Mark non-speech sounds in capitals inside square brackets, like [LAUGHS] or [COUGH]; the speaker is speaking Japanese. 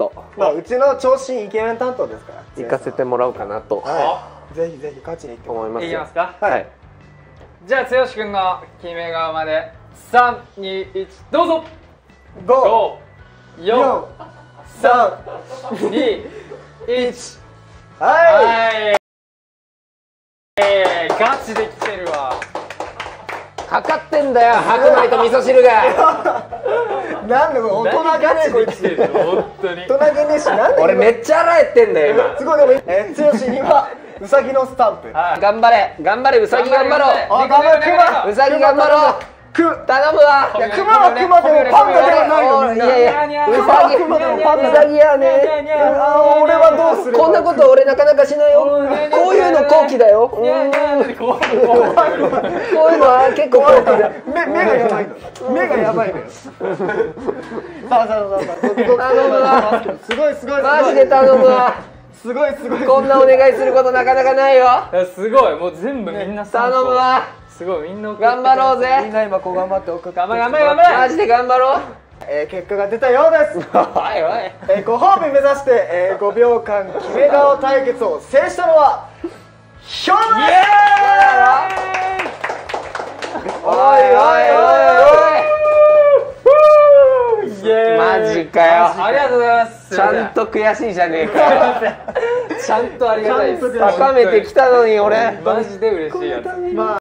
と。まあうちの長身イケメン担当ですから行かせてもらおうかなと。はい。ぜひぜひ勝ちに行ってもら思います。いきますか？はい。じゃあ剛君の決め顔まで。321どうぞ。五54321四三ははい。えー、ガチで来てるわ。かかってんだよ白米と味噌汁が。い [LAUGHS] なんで大人げねえこいつ。大人げねえしなんで俺めっちゃ洗えてんだよ今。すごいでもえ？ー剛にはうさぎのスタンプ。はい。頑張れ。頑張れうさぎ頑張ろあ頑張れクマううさぎ頑張ろう。く頼むわ。いやクマはクマでもパンダではないのみんないやいや。うさぎクマでもパンダうさぎやね。俺はどうするこんなこと俺なかなかしないよ。こういうの後期だよ。怖い怖い怖いこういうのは結構目目がやばいの目がやばいのよ。さあさあさあ頼むわ。すごいすごいすごい。マジで頼むわ。すごいすごいこんなお願いすることなかなかないよ。すごい。もう全部みんな頼むわ。すごいみんな頑張ろうみんぜな今こう頑張って送って。頑張れ頑張れ頑張れ。マジで頑張ろう。えー結果が出たようです。おいおい。えーご褒美目指して、えー5秒間決め顔対決を制したのはヒョンおいおいおいおいマジかよありがとうございますちゃんと悔しいじゃねえかよちゃんとありがたいです高めてきたのに俺マジで嬉しいやつまあ